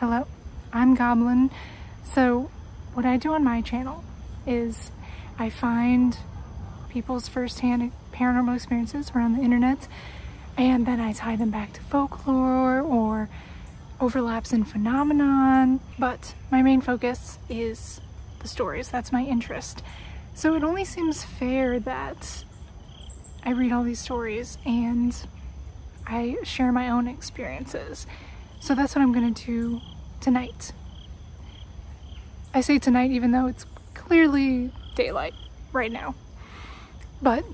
Hello, I'm Goblin. So what I do on my channel is I find people's firsthand paranormal experiences around the internet and then I tie them back to folklore or overlaps in phenomenon. But my main focus is the stories. That's my interest. So it only seems fair that I read all these stories and I share my own experiences. So that's what I'm gonna do tonight. I say tonight even though it's clearly daylight right now. But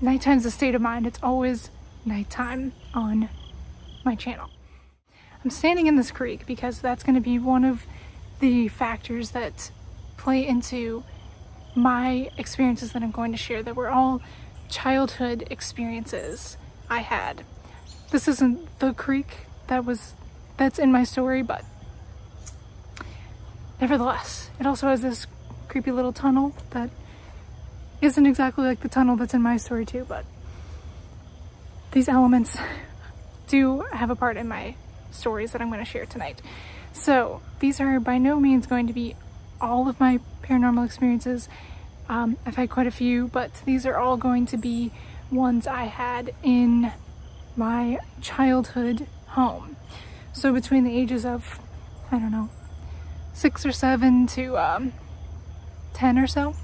nighttime's a state of mind. It's always nighttime on my channel. I'm standing in this creek because that's going to be one of the factors that play into my experiences that I'm going to share that were all childhood experiences I had. This isn't the creek that was that's in my story, but nevertheless, it also has this creepy little tunnel that isn't exactly like the tunnel that's in my story too, but these elements do have a part in my stories that I'm going to share tonight. So these are by no means going to be all of my paranormal experiences. Um, I've had quite a few, but these are all going to be ones I had in my childhood home. So between the ages of, I don't know, six or seven to um, 10 or so.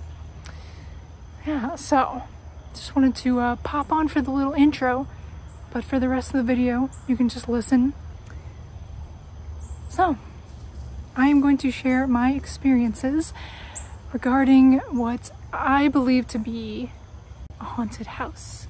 Yeah, so just wanted to uh, pop on for the little intro, but for the rest of the video, you can just listen. So, I am going to share my experiences regarding what I believe to be a haunted house.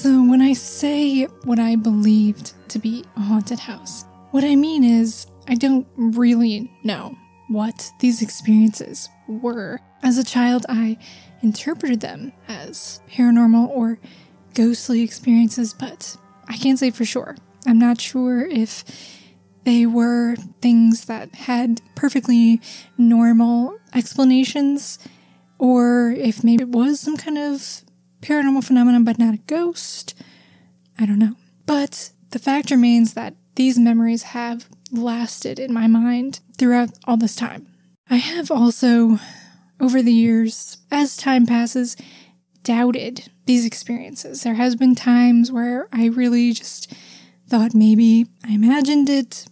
So, when I say what I believed to be a haunted house, what I mean is I don't really know what these experiences were. As a child, I interpreted them as paranormal or ghostly experiences, but I can't say for sure. I'm not sure if they were things that had perfectly normal explanations or if maybe it was some kind of paranormal phenomenon but not a ghost. I don't know. But the fact remains that these memories have lasted in my mind throughout all this time. I have also, over the years, as time passes, doubted these experiences. There has been times where I really just thought maybe I imagined it,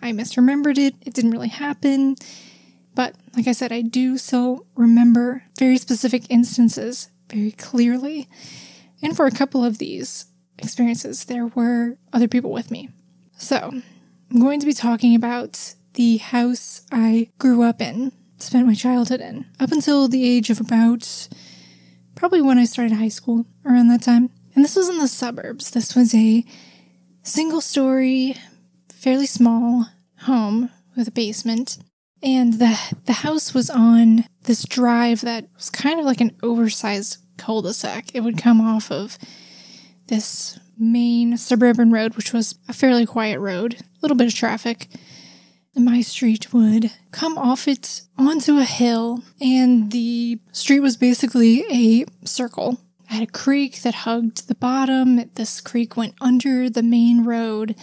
I misremembered it, it didn't really happen. But like I said, I do still remember very specific instances very clearly. And for a couple of these experiences, there were other people with me. So I'm going to be talking about the house I grew up in, spent my childhood in, up until the age of about probably when I started high school, around that time. And this was in the suburbs. This was a single story, fairly small home with a basement. And the the house was on this drive that was kind of like an oversized cul-de-sac. It would come off of this main suburban road, which was a fairly quiet road, a little bit of traffic. And my street would come off it onto a hill, and the street was basically a circle. I had a creek that hugged the bottom. This creek went under the main road.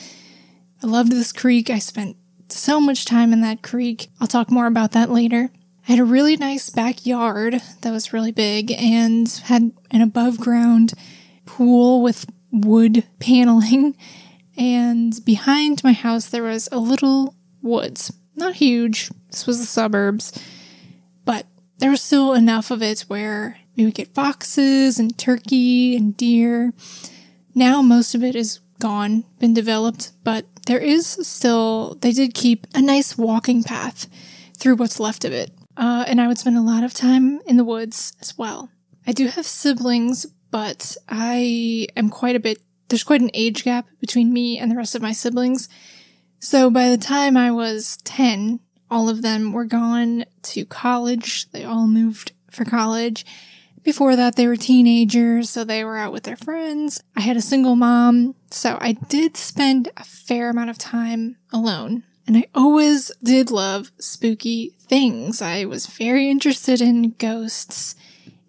I loved this creek. I spent so much time in that creek. I'll talk more about that later. I had a really nice backyard that was really big and had an above ground pool with wood paneling. And behind my house, there was a little woods. Not huge, this was the suburbs, but there was still enough of it where we would get foxes and turkey and deer. Now most of it is gone, been developed, but there is still, they did keep a nice walking path through what's left of it. Uh, and I would spend a lot of time in the woods as well. I do have siblings, but I am quite a bit, there's quite an age gap between me and the rest of my siblings. So by the time I was 10, all of them were gone to college. They all moved for college. Before that, they were teenagers, so they were out with their friends. I had a single mom, so I did spend a fair amount of time alone. And I always did love spooky things. I was very interested in ghosts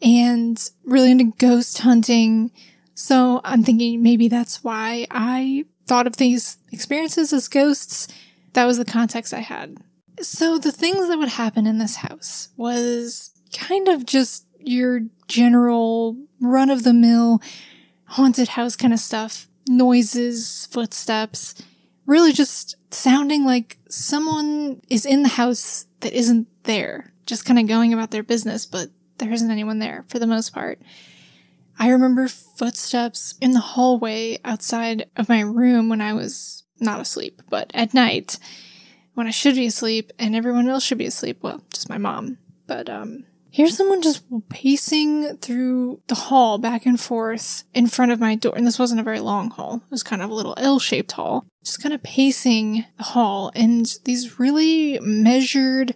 and really into ghost hunting. So I'm thinking maybe that's why I thought of these experiences as ghosts. That was the context I had. So the things that would happen in this house was kind of just your general run of the mill haunted house kind of stuff. Noises, footsteps, really just sounding like someone is in the house that isn't there, just kind of going about their business, but there isn't anyone there for the most part. I remember footsteps in the hallway outside of my room when I was not asleep, but at night when I should be asleep and everyone else should be asleep. Well, just my mom. But, um, here's someone just pacing through the hall back and forth in front of my door. And this wasn't a very long hall. It was kind of a little L-shaped hall. Just kind of pacing the hall and these really measured,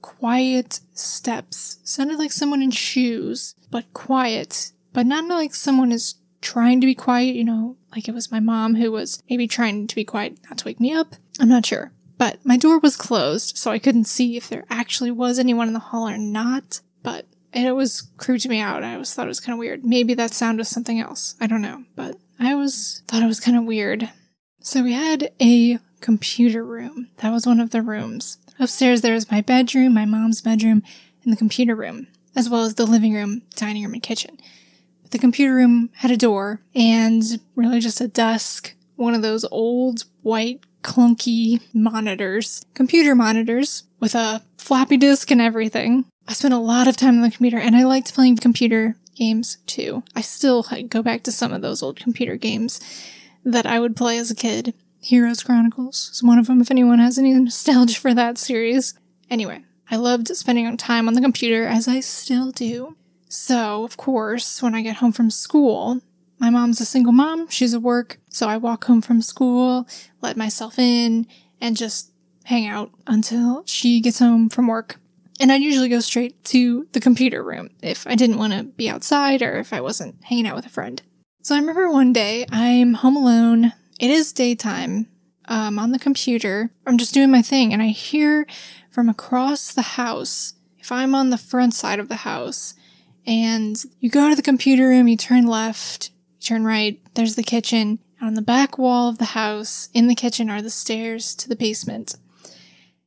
quiet steps. Sounded like someone in shoes, but quiet but not like someone is trying to be quiet, you know, like it was my mom who was maybe trying to be quiet not to wake me up. I'm not sure. But my door was closed, so I couldn't see if there actually was anyone in the hall or not. But it was creeped me out. I always thought it was kind of weird. Maybe that sound was something else. I don't know. But I always thought it was kind of weird. So we had a computer room. That was one of the rooms. Upstairs there was my bedroom, my mom's bedroom, and the computer room, as well as the living room, dining room, and kitchen. The computer room had a door and really just a desk, one of those old white clunky monitors, computer monitors with a floppy disk and everything. I spent a lot of time on the computer and I liked playing computer games too. I still go back to some of those old computer games that I would play as a kid. Heroes Chronicles is one of them if anyone has any nostalgia for that series. Anyway, I loved spending time on the computer as I still do. So, of course, when I get home from school, my mom's a single mom, she's at work, so I walk home from school, let myself in, and just hang out until she gets home from work. And I'd usually go straight to the computer room if I didn't want to be outside or if I wasn't hanging out with a friend. So I remember one day I'm home alone. It is daytime. I'm on the computer. I'm just doing my thing and I hear from across the house, if I'm on the front side of the house, and you go to the computer room, you turn left, you turn right, there's the kitchen. On the back wall of the house, in the kitchen, are the stairs to the basement.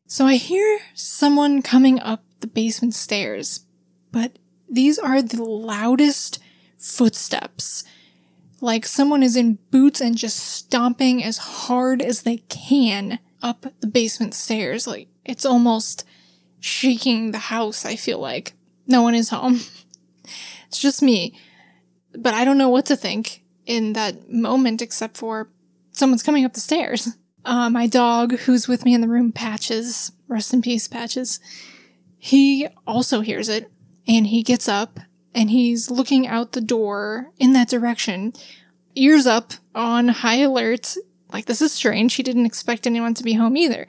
So I hear someone coming up the basement stairs, but these are the loudest footsteps. Like someone is in boots and just stomping as hard as they can up the basement stairs. Like it's almost shaking the house, I feel like. No one is home. It's just me. But I don't know what to think in that moment except for someone's coming up the stairs. Uh, my dog, who's with me in the room, Patches, rest in peace, Patches, he also hears it and he gets up and he's looking out the door in that direction, ears up on high alert. Like, this is strange. He didn't expect anyone to be home either.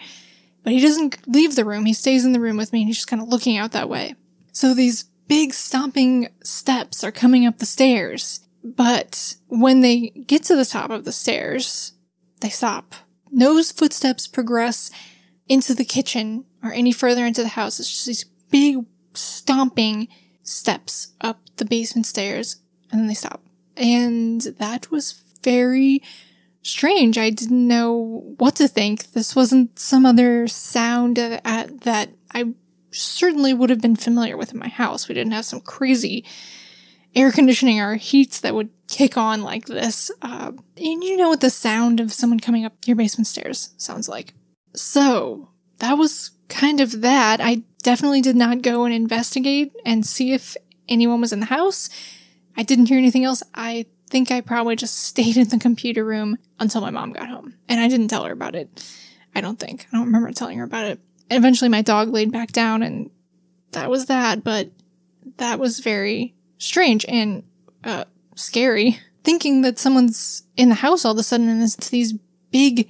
But he doesn't leave the room. He stays in the room with me and he's just kind of looking out that way. So these big stomping steps are coming up the stairs. But when they get to the top of the stairs, they stop. No footsteps progress into the kitchen or any further into the house. It's just these big stomping steps up the basement stairs and then they stop. And that was very strange. I didn't know what to think. This wasn't some other sound at, that I certainly would have been familiar with in my house. We didn't have some crazy air conditioning or heats that would kick on like this. Uh, and you know what the sound of someone coming up your basement stairs sounds like. So that was kind of that. I definitely did not go and investigate and see if anyone was in the house. I didn't hear anything else. I think I probably just stayed in the computer room until my mom got home. And I didn't tell her about it. I don't think. I don't remember telling her about it eventually my dog laid back down and that was that, but that was very strange and uh, scary. Thinking that someone's in the house all of a sudden and it's these big,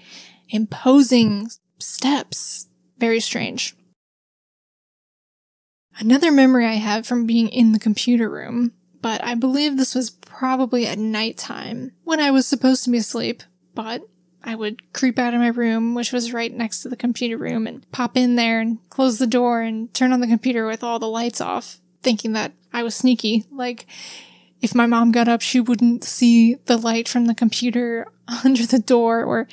imposing steps. Very strange. Another memory I have from being in the computer room, but I believe this was probably at nighttime when I was supposed to be asleep, but I would creep out of my room, which was right next to the computer room, and pop in there and close the door and turn on the computer with all the lights off, thinking that I was sneaky. Like, if my mom got up, she wouldn't see the light from the computer under the door or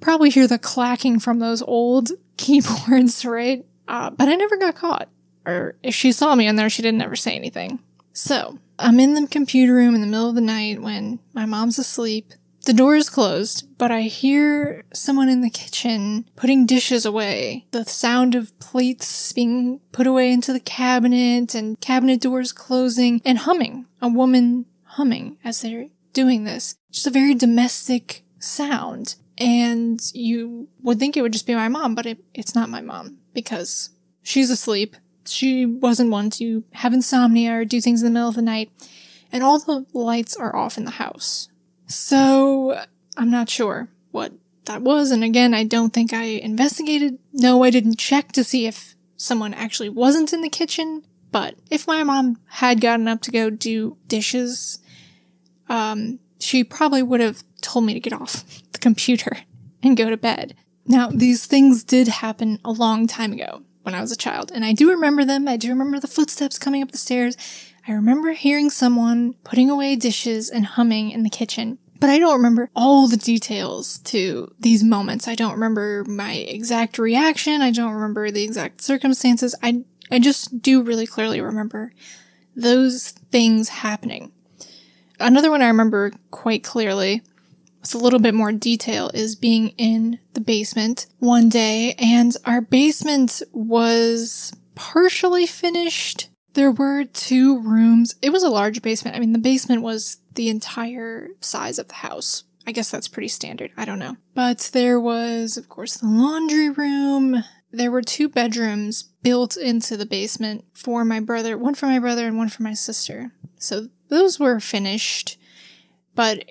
probably hear the clacking from those old keyboards, right? Uh, but I never got caught. Or if she saw me in there, she didn't ever say anything. So I'm in the computer room in the middle of the night when my mom's asleep. The door is closed, but I hear someone in the kitchen putting dishes away. The sound of plates being put away into the cabinet and cabinet doors closing and humming. A woman humming as they're doing this. Just a very domestic sound. And you would think it would just be my mom, but it, it's not my mom because she's asleep. She wasn't one to have insomnia or do things in the middle of the night. And all the lights are off in the house. So I'm not sure what that was. And again, I don't think I investigated. No, I didn't check to see if someone actually wasn't in the kitchen. But if my mom had gotten up to go do dishes, um, she probably would have told me to get off the computer and go to bed. Now, these things did happen a long time ago when I was a child, and I do remember them. I do remember the footsteps coming up the stairs. I remember hearing someone putting away dishes and humming in the kitchen. But I don't remember all the details to these moments. I don't remember my exact reaction. I don't remember the exact circumstances. I, I just do really clearly remember those things happening. Another one I remember quite clearly with a little bit more detail is being in the basement one day and our basement was partially finished. There were two rooms. It was a large basement. I mean, the basement was the entire size of the house. I guess that's pretty standard. I don't know. But there was, of course, the laundry room. There were two bedrooms built into the basement for my brother, one for my brother and one for my sister. So those were finished, but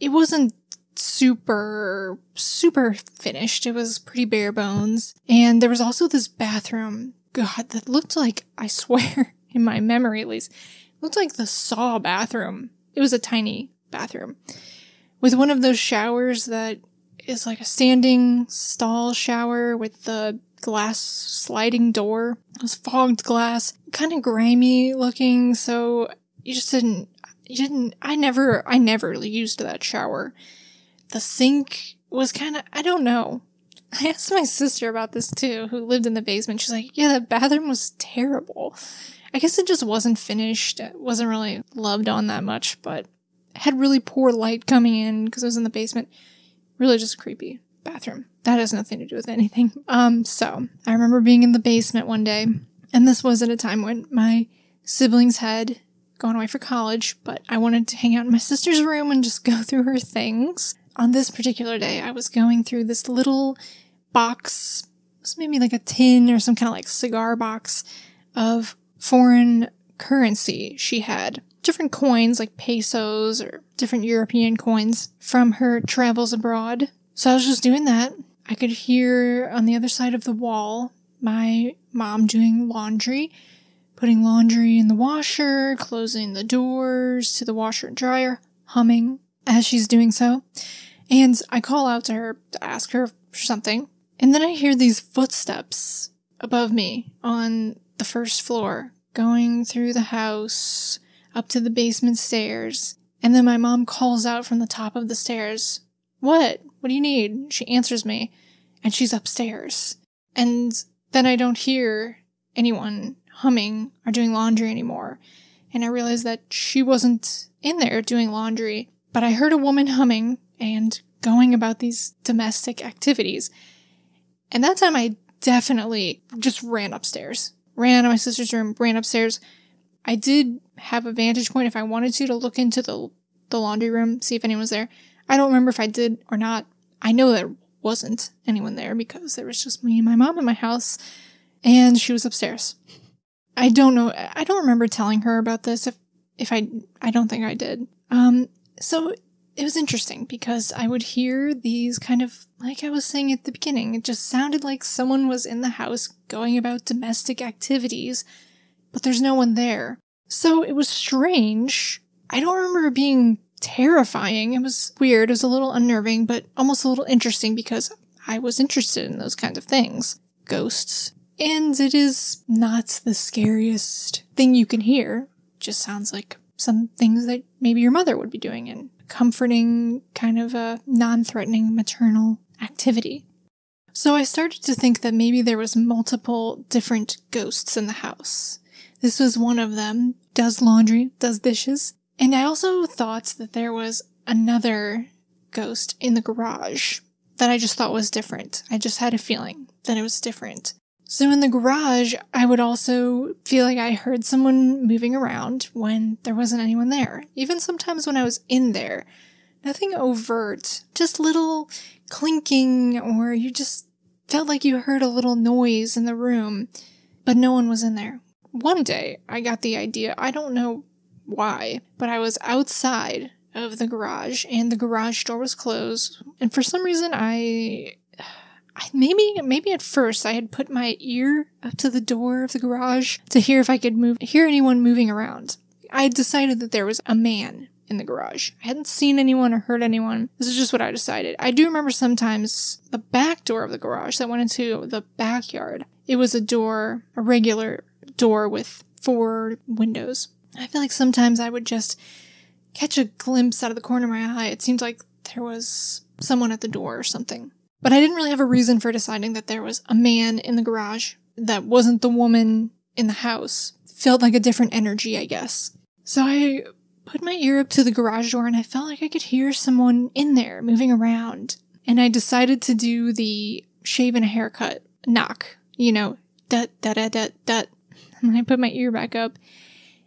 it wasn't super, super finished. It was pretty bare bones. And there was also this bathroom, God, that looked like, I swear, in my memory at least, looked like the Saw bathroom. It was a tiny bathroom with one of those showers that is like a standing stall shower with the glass sliding door. It was fogged glass, kind of grimy looking, so you just didn't, you didn't, I never, I never used that shower the sink was kind of, I don't know. I asked my sister about this too, who lived in the basement. She's like, yeah, the bathroom was terrible. I guess it just wasn't finished. It wasn't really loved on that much, but had really poor light coming in because it was in the basement. Really just creepy bathroom. That has nothing to do with anything. Um, so I remember being in the basement one day, and this was at a time when my siblings had gone away for college, but I wanted to hang out in my sister's room and just go through her things on this particular day, I was going through this little box, it was maybe like a tin or some kind of like cigar box of foreign currency she had. Different coins like pesos or different European coins from her travels abroad. So I was just doing that. I could hear on the other side of the wall my mom doing laundry, putting laundry in the washer, closing the doors to the washer and dryer, humming as she's doing so. And I call out to her to ask her for something. And then I hear these footsteps above me on the first floor going through the house up to the basement stairs. And then my mom calls out from the top of the stairs, What? What do you need? She answers me, and she's upstairs. And then I don't hear anyone humming or doing laundry anymore. And I realize that she wasn't in there doing laundry, but I heard a woman humming and going about these domestic activities. And that time I definitely just ran upstairs, ran out of my sister's room, ran upstairs. I did have a vantage point if I wanted to to look into the the laundry room, see if anyone was there. I don't remember if I did or not. I know there wasn't anyone there because there was just me and my mom in my house and she was upstairs. I don't know. I don't remember telling her about this if if I I don't think I did. Um so it was interesting because I would hear these kind of, like I was saying at the beginning, it just sounded like someone was in the house going about domestic activities, but there's no one there. So it was strange. I don't remember being terrifying. It was weird. It was a little unnerving, but almost a little interesting because I was interested in those kinds of things. Ghosts. And it is not the scariest thing you can hear. It just sounds like some things that maybe your mother would be doing in comforting, kind of a non-threatening maternal activity. So I started to think that maybe there was multiple different ghosts in the house. This was one of them, does laundry, does dishes. And I also thought that there was another ghost in the garage that I just thought was different. I just had a feeling that it was different. So in the garage, I would also feel like I heard someone moving around when there wasn't anyone there. Even sometimes when I was in there. Nothing overt, just little clinking, or you just felt like you heard a little noise in the room, but no one was in there. One day, I got the idea, I don't know why, but I was outside of the garage and the garage door was closed, and for some reason I maybe maybe at first I had put my ear up to the door of the garage to hear if I could move hear anyone moving around. I decided that there was a man in the garage. I hadn't seen anyone or heard anyone. This is just what I decided. I do remember sometimes the back door of the garage that went into the backyard. It was a door, a regular door with four windows. I feel like sometimes I would just catch a glimpse out of the corner of my eye. It seemed like there was someone at the door or something. But I didn't really have a reason for deciding that there was a man in the garage that wasn't the woman in the house. felt like a different energy, I guess. So I put my ear up to the garage door and I felt like I could hear someone in there moving around. And I decided to do the shave and a haircut knock, you know, dut, dut, dut, dut, dut. And I put my ear back up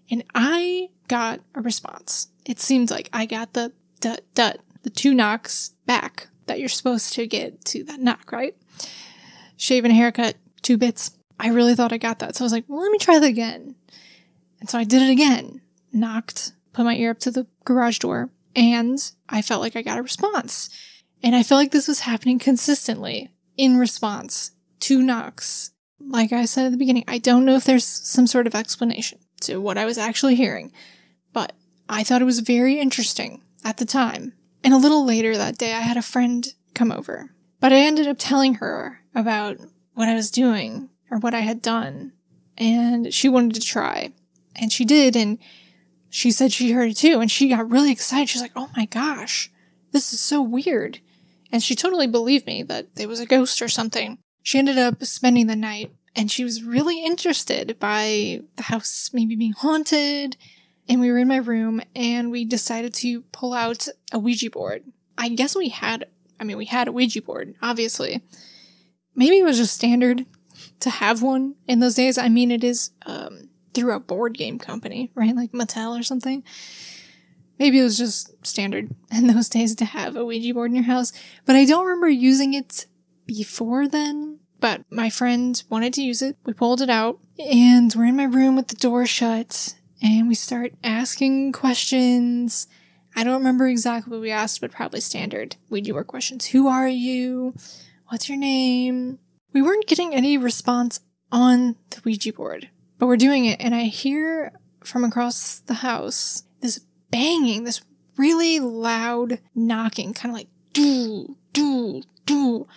and I got a response. It seemed like I got the dut, dut, the two knocks back that you're supposed to get to that knock, right? Shave and haircut, two bits. I really thought I got that. So I was like, well, let me try that again. And so I did it again. Knocked, put my ear up to the garage door, and I felt like I got a response. And I felt like this was happening consistently in response. to knocks. Like I said at the beginning, I don't know if there's some sort of explanation to what I was actually hearing, but I thought it was very interesting at the time. And a little later that day, I had a friend come over, but I ended up telling her about what I was doing or what I had done, and she wanted to try. And she did, and she said she heard it too, and she got really excited. She's like, oh my gosh, this is so weird. And she totally believed me that it was a ghost or something. She ended up spending the night, and she was really interested by the house maybe being haunted. And we were in my room, and we decided to pull out a Ouija board. I guess we had, I mean, we had a Ouija board, obviously. Maybe it was just standard to have one in those days. I mean, it is um, through a board game company, right? Like Mattel or something. Maybe it was just standard in those days to have a Ouija board in your house, but I don't remember using it before then. But my friend wanted to use it. We pulled it out and we're in my room with the door shut and we start asking questions. I don't remember exactly what we asked, but probably standard Ouija board questions. Who are you? What's your name? We weren't getting any response on the Ouija board. But we're doing it, and I hear from across the house this banging, this really loud knocking, kind of like do, do, do.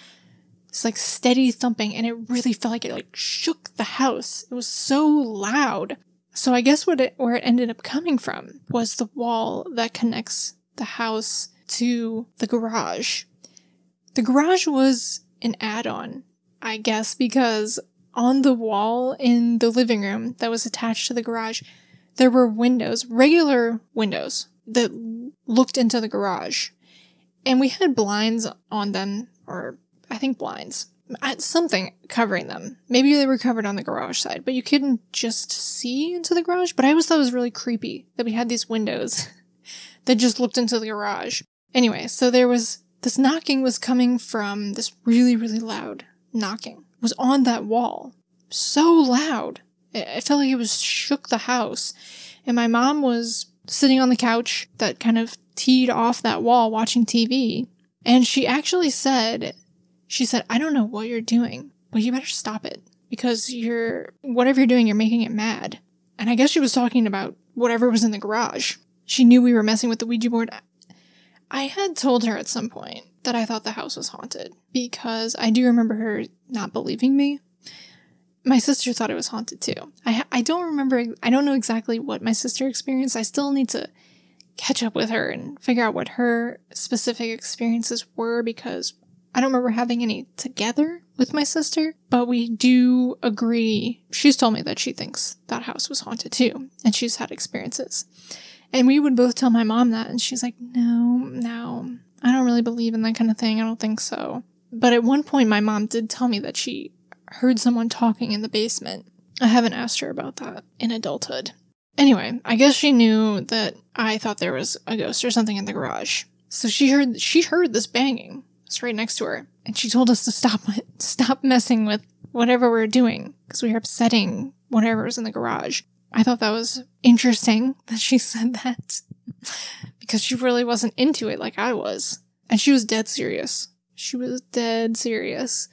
It's like steady thumping, and it really felt like it like shook the house. It was so loud. So I guess what it, where it ended up coming from was the wall that connects the house to the garage. The garage was an add-on, I guess, because on the wall in the living room that was attached to the garage, there were windows, regular windows that looked into the garage. And we had blinds on them, or I think blinds, something covering them. Maybe they were covered on the garage side, but you couldn't just see into the garage. But I always thought it was really creepy that we had these windows that just looked into the garage. Anyway, so there was this knocking was coming from this really, really loud knocking was on that wall. So loud. It felt like it was shook the house. And my mom was sitting on the couch that kind of teed off that wall watching TV. And she actually said, she said, I don't know what you're doing, but you better stop it because you're, whatever you're doing, you're making it mad. And I guess she was talking about whatever was in the garage. She knew we were messing with the Ouija board. I had told her at some point that I thought the house was haunted because I do remember her not believing me. My sister thought it was haunted too. I I don't remember I don't know exactly what my sister experienced. I still need to catch up with her and figure out what her specific experiences were because I don't remember having any together with my sister, but we do agree. She's told me that she thinks that house was haunted too, and she's had experiences. And we would both tell my mom that, and she's like, no, no, I don't really believe in that kind of thing. I don't think so. But at one point, my mom did tell me that she heard someone talking in the basement. I haven't asked her about that in adulthood. Anyway, I guess she knew that I thought there was a ghost or something in the garage. So she heard she heard this banging. Right next to her, and she told us to stop stop messing with whatever we were doing because we were upsetting whatever was in the garage. I thought that was interesting that she said that because she really wasn't into it like I was. And she was dead serious. She was dead serious.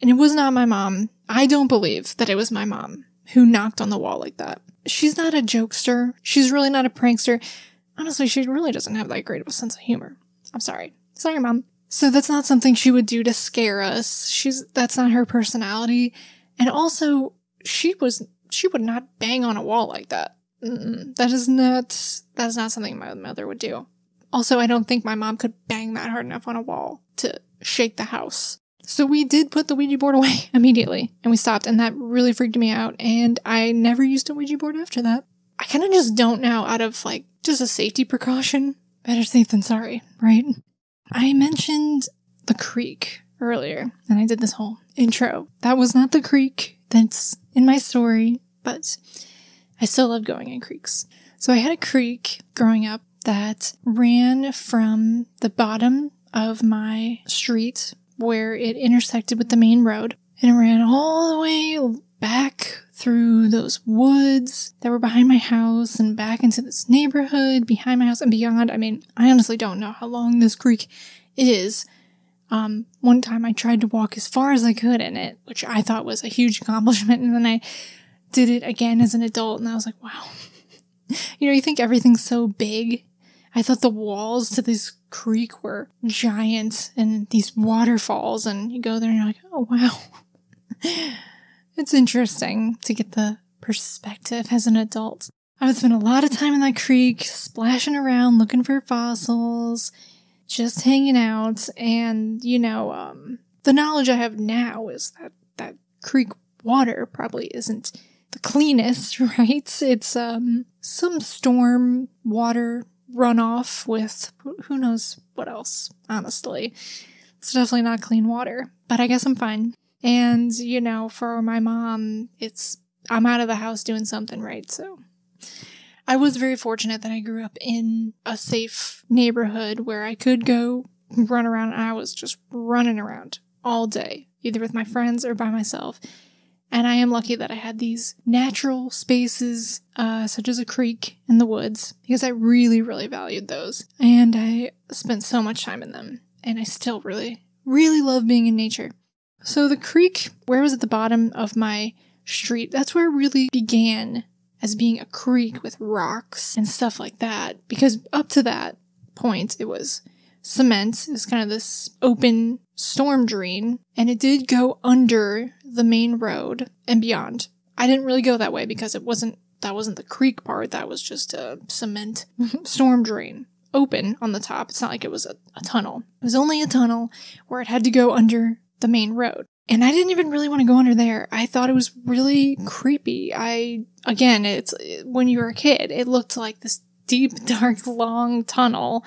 And it was not my mom. I don't believe that it was my mom who knocked on the wall like that. She's not a jokester. She's really not a prankster. Honestly, she really doesn't have that great of a sense of humor. I'm sorry. Sorry, mom. So that's not something she would do to scare us. She's, that's not her personality. And also, she was she would not bang on a wall like that. That is not that is not something my mother would do. Also, I don't think my mom could bang that hard enough on a wall to shake the house. So we did put the Ouija board away immediately and we stopped and that really freaked me out and I never used a Ouija board after that. I kind of just don't now out of like just a safety precaution. Better safe than sorry, right? I mentioned the creek earlier and I did this whole intro. That was not the creek that's in my story but I still love going in creeks. So I had a creek growing up that ran from the bottom of my street where it intersected with the main road and it ran all the way back through those woods that were behind my house and back into this neighborhood behind my house and beyond. I mean, I honestly don't know how long this creek is. Um, one time I tried to walk as far as I could in it, which I thought was a huge accomplishment. And then I did it again as an adult and I was like, wow. you know, you think everything's so big. I thought the walls to this creek were giant and these waterfalls and you go there and you're like, oh wow. it's interesting to get the perspective as an adult. I would spend a lot of time in that creek, splashing around, looking for fossils, just hanging out. And, you know, um, the knowledge I have now is that that creek water probably isn't the cleanest, right? It's um some storm water runoff with who knows what else, honestly. It's definitely not clean water, but I guess I'm fine. And, you know, for my mom, it's I'm out of the house doing something right, so I was very fortunate that I grew up in a safe neighborhood where I could go run around and I was just running around all day, either with my friends or by myself. And I am lucky that I had these natural spaces, uh, such as a creek in the woods, because I really, really valued those. And I spent so much time in them. And I still really, really love being in nature. So the creek, where was at the bottom of my street, that's where it really began as being a creek with rocks and stuff like that. Because up to that point, it was cement. It was kind of this open storm drain, and it did go under the main road and beyond. I didn't really go that way because it wasn't that wasn't the creek part. That was just a cement storm drain open on the top. It's not like it was a, a tunnel. It was only a tunnel where it had to go under the main road. And I didn't even really want to go under there. I thought it was really creepy. I, again, it's when you were a kid, it looked like this deep, dark, long tunnel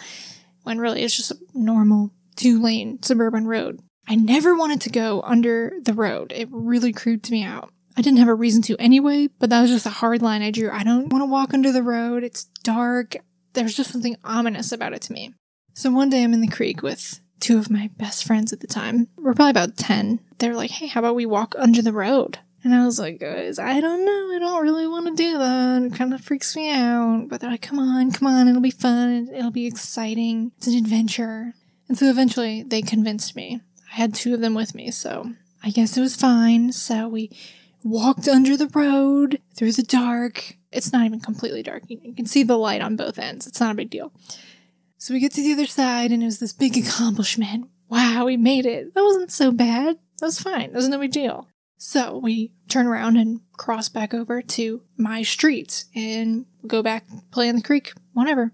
when really it's just a normal two lane suburban road. I never wanted to go under the road. It really creeped me out. I didn't have a reason to anyway, but that was just a hard line I drew. I don't want to walk under the road. It's dark. There's just something ominous about it to me. So one day I'm in the creek with two of my best friends at the time. We're probably about 10. They were like, hey, how about we walk under the road? And I was like, guys, I don't know. I don't really want to do that. It kind of freaks me out. But they're like, come on, come on. It'll be fun. It'll be exciting. It's an adventure. And so eventually they convinced me. I had two of them with me, so I guess it was fine. So we walked under the road through the dark. It's not even completely dark. You can see the light on both ends. It's not a big deal. So we get to the other side and it was this big accomplishment. Wow, we made it. That wasn't so bad. That was fine. That was no big deal. So we turn around and cross back over to my street and go back, play in the creek, whatever.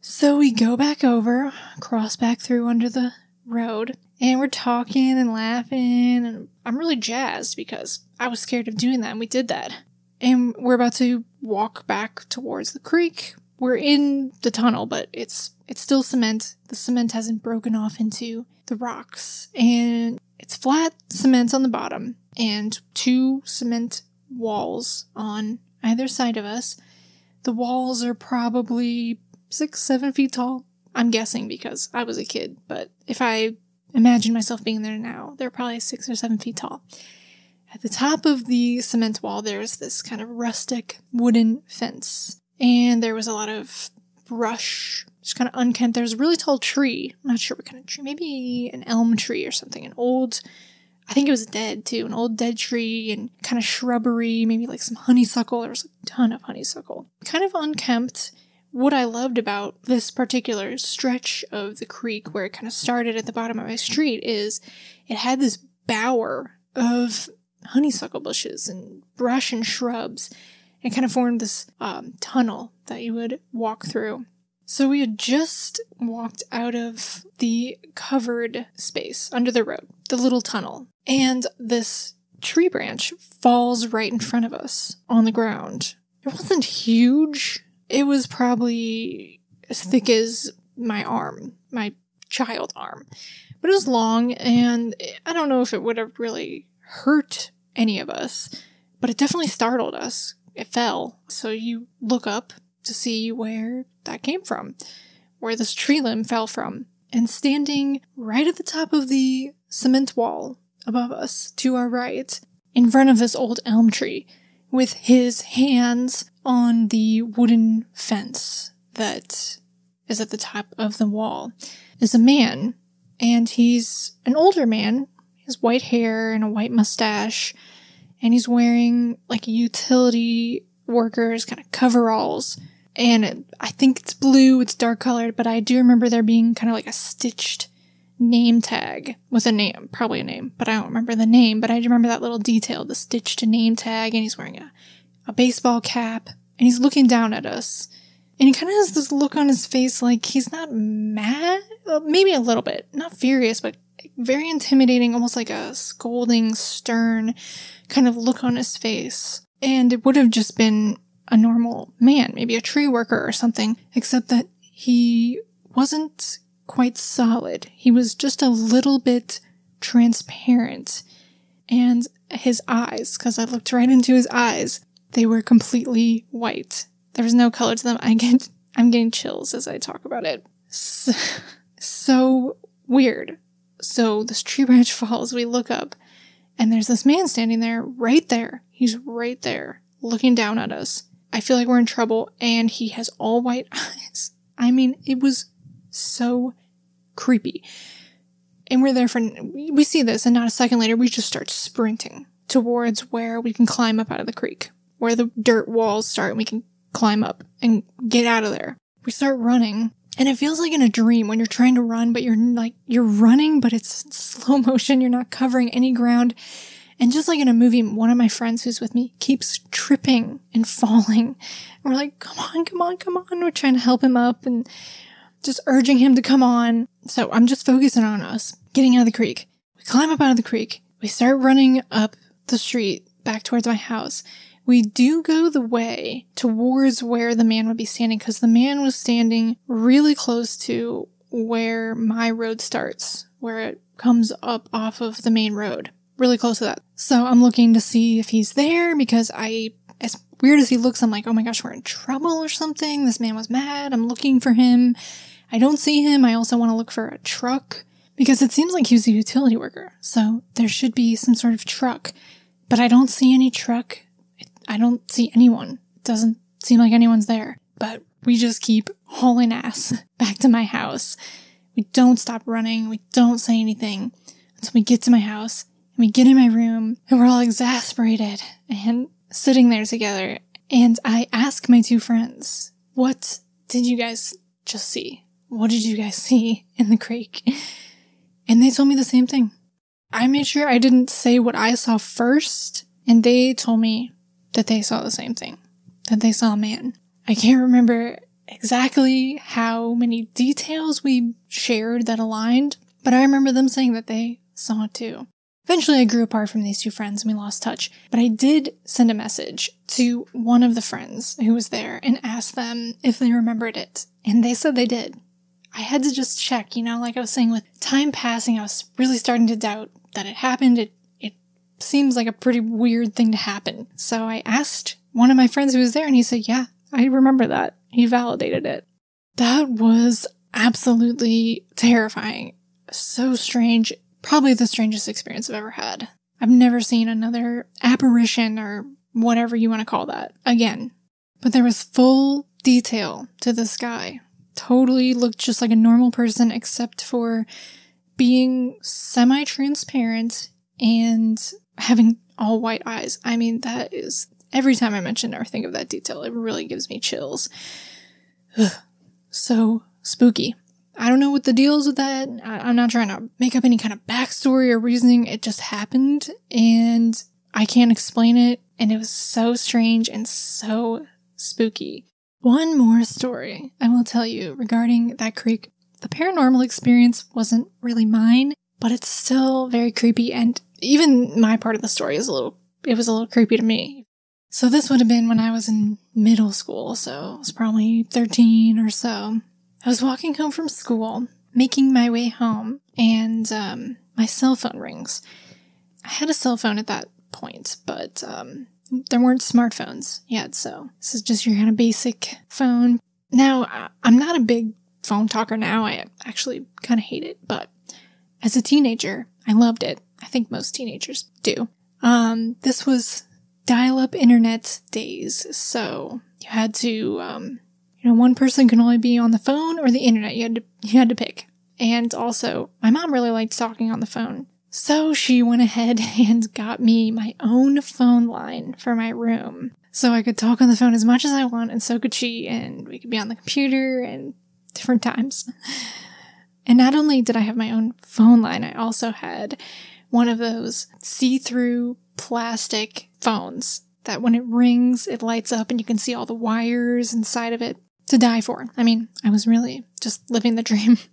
So we go back over, cross back through under the road, and we're talking and laughing, and I'm really jazzed because I was scared of doing that, and we did that. And we're about to walk back towards the creek. We're in the tunnel, but it's it's still cement. The cement hasn't broken off into the rocks, and it's flat cement on the bottom, and two cement walls on either side of us. The walls are probably six, seven feet tall. I'm guessing because I was a kid, but if I imagine myself being there now, they're probably six or seven feet tall. At the top of the cement wall, there's this kind of rustic wooden fence, and there was a lot of brush, just kind of unkempt. There's a really tall tree. I'm not sure what kind of tree, maybe an elm tree or something, an old, I think it was dead too, an old dead tree and kind of shrubbery, maybe like some honeysuckle. There was a ton of honeysuckle. Kind of unkempt what I loved about this particular stretch of the creek where it kind of started at the bottom of my street is it had this bower of honeysuckle bushes and brush and shrubs and kind of formed this um, tunnel that you would walk through. So we had just walked out of the covered space under the road, the little tunnel, and this tree branch falls right in front of us on the ground. It wasn't huge, it was probably as thick as my arm, my child arm. But it was long, and I don't know if it would have really hurt any of us, but it definitely startled us. It fell. So you look up to see where that came from, where this tree limb fell from. And standing right at the top of the cement wall above us, to our right, in front of this old elm tree, with his hands on the wooden fence that is at the top of the wall is a man, and he's an older man. Has white hair and a white mustache, and he's wearing like utility workers kind of coveralls. And it, I think it's blue, it's dark colored, but I do remember there being kind of like a stitched name tag with a name, probably a name, but I don't remember the name. But I remember that little detail, the stitched name tag, and he's wearing a, a baseball cap, and he's looking down at us. And he kind of has this look on his face like he's not mad, uh, maybe a little bit, not furious, but very intimidating, almost like a scolding, stern kind of look on his face. And it would have just been a normal man, maybe a tree worker or something, except that he wasn't quite solid. He was just a little bit transparent. And his eyes, because I looked right into his eyes, they were completely white. There was no color to them. I get, I'm getting chills as I talk about it. So, so weird. So this tree branch falls. We look up and there's this man standing there, right there. He's right there looking down at us. I feel like we're in trouble and he has all white eyes. I mean, it was so creepy. And we're there for, we see this, and not a second later, we just start sprinting towards where we can climb up out of the creek, where the dirt walls start, and we can climb up and get out of there. We start running, and it feels like in a dream when you're trying to run, but you're like, you're running, but it's slow motion, you're not covering any ground. And just like in a movie, one of my friends who's with me keeps tripping and falling. And we're like, come on, come on, come on. We're trying to help him up and just urging him to come on. So I'm just focusing on us getting out of the creek. We climb up out of the creek. We start running up the street back towards my house. We do go the way towards where the man would be standing because the man was standing really close to where my road starts, where it comes up off of the main road, really close to that. So I'm looking to see if he's there because I, as weird as he looks, I'm like, oh my gosh, we're in trouble or something. This man was mad. I'm looking for him. I don't see him. I also want to look for a truck because it seems like he was a utility worker. So there should be some sort of truck, but I don't see any truck. I don't see anyone. Doesn't seem like anyone's there, but we just keep hauling ass back to my house. We don't stop running. We don't say anything until we get to my house and we get in my room and we're all exasperated and sitting there together. And I ask my two friends, what did you guys just see? what did you guys see in the creek? And they told me the same thing. I made sure I didn't say what I saw first, and they told me that they saw the same thing, that they saw a man. I can't remember exactly how many details we shared that aligned, but I remember them saying that they saw it too. Eventually, I grew apart from these two friends and we lost touch, but I did send a message to one of the friends who was there and asked them if they remembered it, and they said they did. I had to just check, you know, like I was saying, with time passing, I was really starting to doubt that it happened. It, seems like a pretty weird thing to happen. So I asked one of my friends who was there and he said, yeah, I remember that. He validated it. That was absolutely terrifying. So strange. Probably the strangest experience I've ever had. I've never seen another apparition or whatever you want to call that again. But there was full detail to this guy. Totally looked just like a normal person except for being semi transparent and having all white eyes. I mean, that is every time I mention or think of that detail, it really gives me chills. Ugh. So spooky. I don't know what the deal is with that. I, am not trying to make up any kind of backstory or reasoning. It just happened and I can't explain it. And it was so strange and so spooky. One more story I will tell you regarding that creek. The paranormal experience wasn't really mine, but it's still very creepy. And even my part of the story is a little, it was a little creepy to me. So this would have been when I was in middle school. So I was probably 13 or so. I was walking home from school, making my way home, and um, my cell phone rings. I had a cell phone at that point, but um, there weren't smartphones yet, so this is just your kind of basic phone. Now, I'm not a big phone talker now. I actually kind of hate it, but as a teenager, I loved it. I think most teenagers do. Um, this was dial-up internet days, so you had to um, you know, one person can only be on the phone or the internet. You had to, you had to pick. And also, my mom really liked talking on the phone. So she went ahead and got me my own phone line for my room. So I could talk on the phone as much as I want, and so could she, and we could be on the computer and different times. And not only did I have my own phone line, I also had one of those see through plastic phones that when it rings, it lights up and you can see all the wires inside of it to die for. I mean, I was really just living the dream.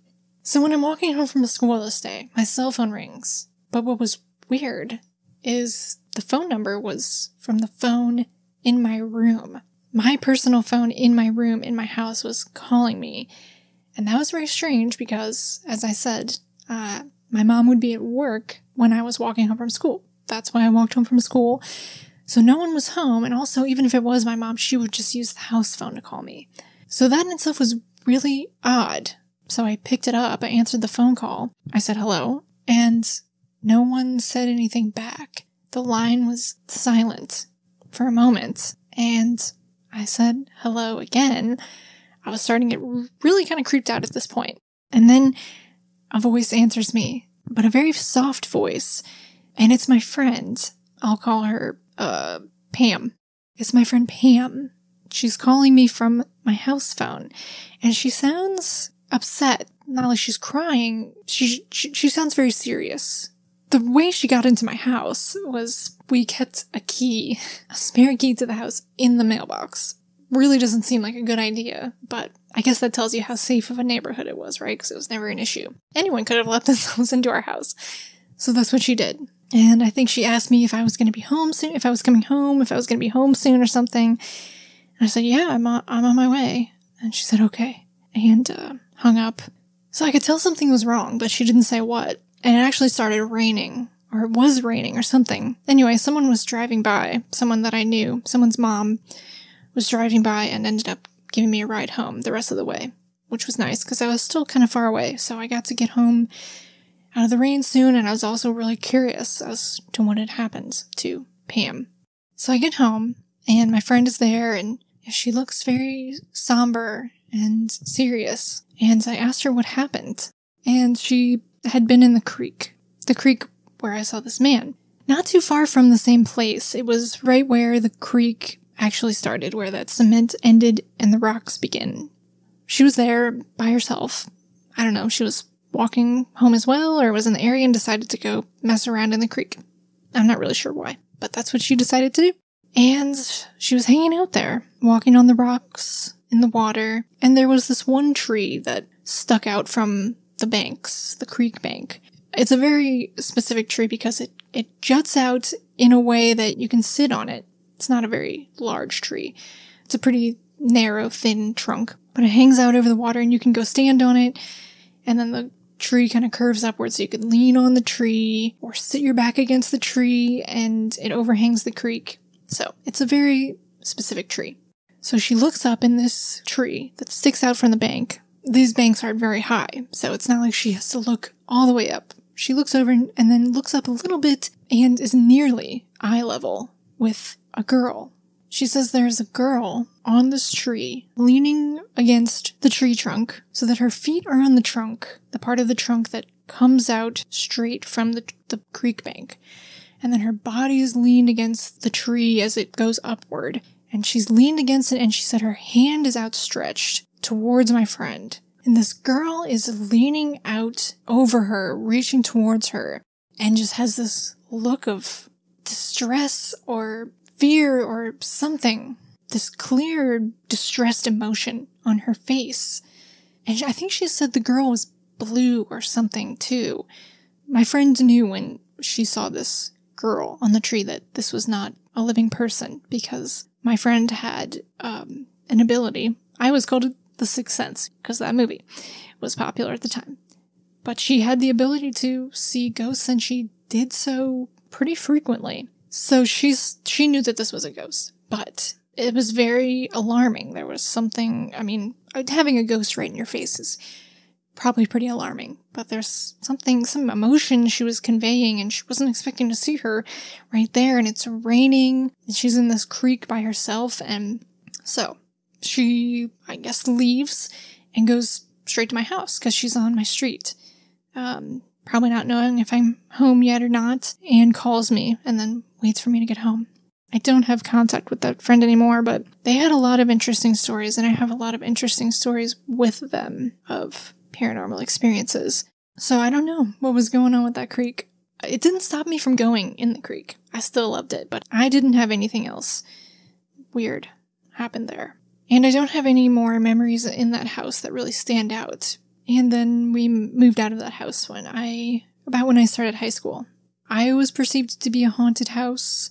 So when I'm walking home from school this day, my cell phone rings. But what was weird is the phone number was from the phone in my room. My personal phone in my room in my house was calling me. And that was very strange because, as I said, uh, my mom would be at work when I was walking home from school. That's why I walked home from school. So no one was home. And also, even if it was my mom, she would just use the house phone to call me. So that in itself was really odd. So I picked it up, I answered the phone call, I said hello, and no one said anything back. The line was silent for a moment, and I said hello again. I was starting to get really kind of creeped out at this point. And then a voice answers me, but a very soft voice, and it's my friend. I'll call her, uh, Pam. It's my friend Pam. She's calling me from my house phone and she sounds upset. Not like she's crying. She, she, she sounds very serious. The way she got into my house was we kept a key, a spare key to the house in the mailbox. Really doesn't seem like a good idea, but I guess that tells you how safe of a neighborhood it was, right? Because it was never an issue. Anyone could have let themselves into our house. So that's what she did. And I think she asked me if I was going to be home soon, if I was coming home, if I was going to be home soon or something. And I said, yeah, I'm on, I'm on my way. And she said, okay. And, uh, hung up. So I could tell something was wrong, but she didn't say what. And it actually started raining, or it was raining or something. Anyway, someone was driving by, someone that I knew, someone's mom was driving by and ended up giving me a ride home the rest of the way, which was nice because I was still kind of far away. So I got to get home out of the rain soon, and I was also really curious as to what had happened to Pam. So I get home, and my friend is there, and she looks very somber and serious. And I asked her what happened. And she had been in the creek, the creek where I saw this man. Not too far from the same place. It was right where the creek actually started, where that cement ended and the rocks begin. she was there by herself. I don't know, she was walking home as well or was in the area and decided to go mess around in the creek. I'm not really sure why, but that's what she decided to do. And she was hanging out there, walking on the rocks in the water, and there was this one tree that stuck out from the banks, the creek bank. It's a very specific tree because it, it juts out in a way that you can sit on it. It's not a very large tree. It's a pretty narrow, thin trunk, but it hangs out over the water and you can go stand on it. And then the tree kind of curves upwards so you could lean on the tree or sit your back against the tree and it overhangs the creek. So it's a very specific tree. So she looks up in this tree that sticks out from the bank. These banks aren't very high, so it's not like she has to look all the way up. She looks over and then looks up a little bit and is nearly eye level with a girl. She says there's a girl on this tree leaning against the tree trunk so that her feet are on the trunk, the part of the trunk that comes out straight from the, the creek bank. And then her body is leaned against the tree as it goes upward. And she's leaned against it and she said her hand is outstretched towards my friend. And this girl is leaning out over her, reaching towards her, and just has this look of distress or fear or something. This clear, distressed emotion on her face. And I think she said the girl was blue or something too. My friend knew when she saw this girl on the tree that this was not a living person because my friend had um, an ability. I was called the Sixth Sense because that movie was popular at the time. But she had the ability to see ghosts and she did so pretty frequently. So she's she knew that this was a ghost, but it was very alarming. There was something, I mean, having a ghost right in your face is probably pretty alarming, but there's something, some emotion she was conveying and she wasn't expecting to see her right there. And it's raining and she's in this creek by herself. And so she, I guess, leaves and goes straight to my house because she's on my street. Um, probably not knowing if I'm home yet or not, and calls me and then waits for me to get home. I don't have contact with that friend anymore, but they had a lot of interesting stories, and I have a lot of interesting stories with them of paranormal experiences. So I don't know what was going on with that creek. It didn't stop me from going in the creek. I still loved it, but I didn't have anything else weird happen there. And I don't have any more memories in that house that really stand out. And then we moved out of that house when I, about when I started high school. I was perceived to be a haunted house.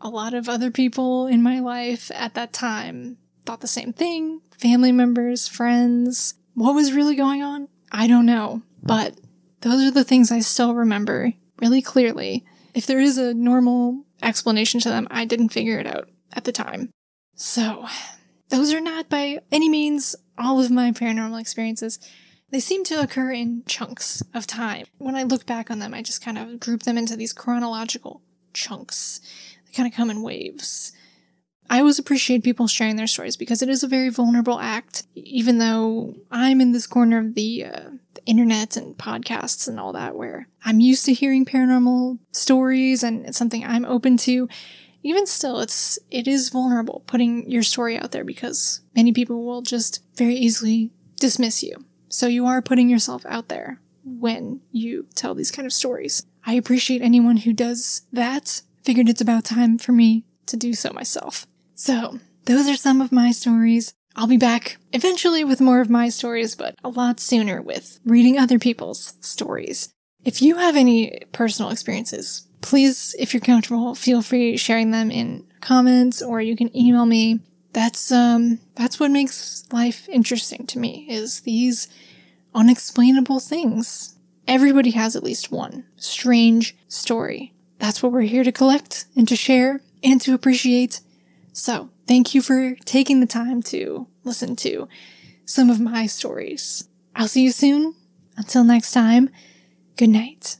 A lot of other people in my life at that time thought the same thing. Family members, friends. What was really going on? I don't know. But those are the things I still remember really clearly. If there is a normal explanation to them, I didn't figure it out at the time. So, those are not by any means all of my paranormal experiences. They seem to occur in chunks of time. When I look back on them, I just kind of group them into these chronological chunks. They kind of come in waves. I always appreciate people sharing their stories because it is a very vulnerable act, even though I'm in this corner of the, uh, the internet and podcasts and all that where I'm used to hearing paranormal stories and it's something I'm open to. Even still, it's, it is vulnerable putting your story out there because many people will just very easily dismiss you so you are putting yourself out there when you tell these kind of stories. I appreciate anyone who does that. Figured it's about time for me to do so myself. So, those are some of my stories. I'll be back eventually with more of my stories, but a lot sooner with reading other people's stories. If you have any personal experiences, please, if you're comfortable, feel free sharing them in comments or you can email me that's um that's what makes life interesting to me is these unexplainable things. Everybody has at least one strange story. That's what we're here to collect and to share and to appreciate. So, thank you for taking the time to listen to some of my stories. I'll see you soon. Until next time, good night.